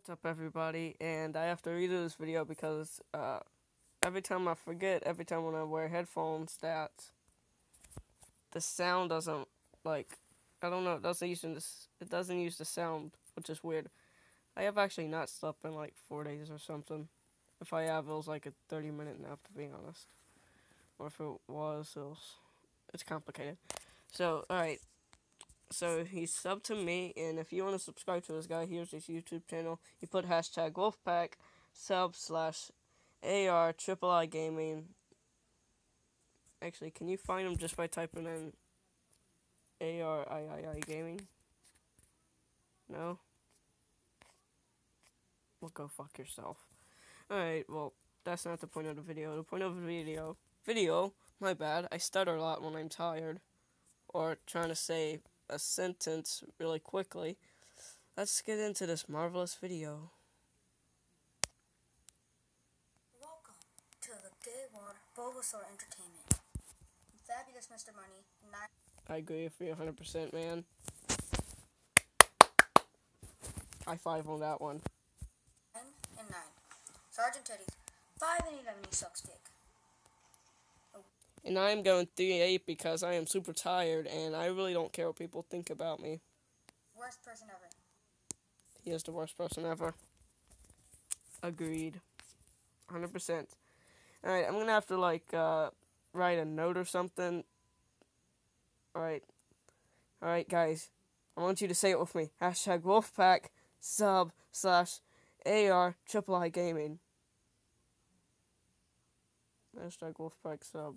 What's up everybody and I have to redo this video because uh, every time I forget, every time when I wear headphones that the sound doesn't like I don't know, it doesn't use this it doesn't use the sound, which is weird. I have actually not slept in like four days or something. If I have it was like a thirty minute nap to be honest. Or if it was it was it's complicated. So alright, so he subbed to me, and if you want to subscribe to this guy, here's his YouTube channel. You put hashtag Wolfpack sub slash AR triple I gaming. Actually, can you find him just by typing in AR I I I gaming? No? Well, go fuck yourself. Alright, well, that's not the point of the video. The point of the video, video, my bad, I stutter a lot when I'm tired. Or trying to say a sentence really quickly, let's get into this marvelous video. Welcome to the Gay World Bulbasaur Entertainment. Fabulous Mr. Money, nine I agree with you 100%, man. High five on that one. and nine. Sergeant Teddy's five and eleven. He sucks dick. And I am going 3 8 because I am super tired and I really don't care what people think about me. Worst person ever. He is the worst person ever. Agreed. 100%. Alright, I'm gonna have to, like, uh, write a note or something. Alright. Alright, guys. I want you to say it with me. Hashtag Wolfpack sub slash AR triple I gaming. Hashtag Wolfpack sub.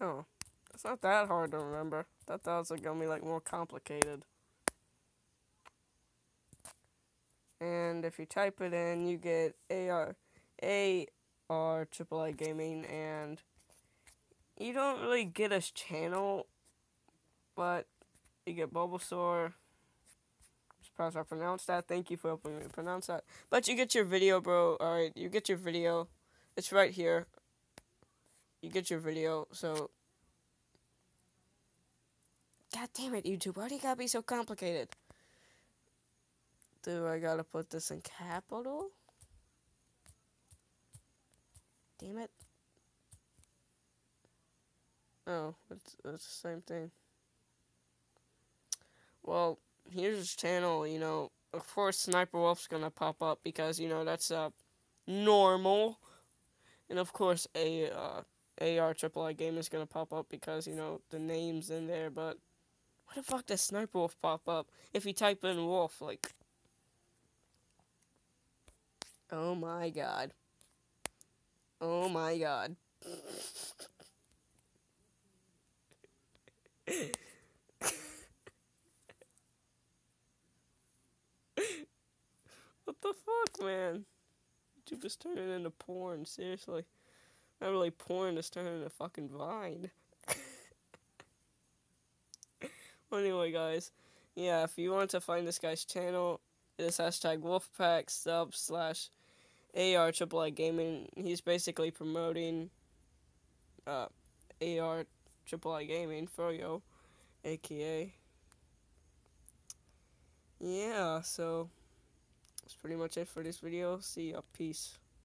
Oh, it's not that hard to remember. Thought that was gonna be like more complicated. And if you type it in, you get AR, AR AAA Gaming, and you don't really get a channel, but you get Bulbasaur. Surprised I pronounced that. Thank you for helping me pronounce that. But you get your video, bro. Alright, you get your video. It's right here you get your video, so God damn it, YouTube, why do you gotta be so complicated? Do I gotta put this in capital? Damn it. Oh, it's, it's the same thing. Well, here's his channel, you know, of course Sniper Wolf's gonna pop up because, you know, that's, uh, normal. And of course, a, uh, AR Triple I game is gonna pop up because you know the name's in there. But what the fuck does Sniper Wolf pop up if you type in Wolf? Like, oh my god, oh my god. what the fuck, man? YouTube is turning into porn, seriously. Not really porn, it's turning into fucking Vine. well, anyway, guys, yeah, if you want to find this guy's channel, it is hashtag Wolfpack sub slash AR Triple I Gaming. He's basically promoting uh, AR Triple I Gaming, Froyo, aka. Yeah, so that's pretty much it for this video. See ya, peace.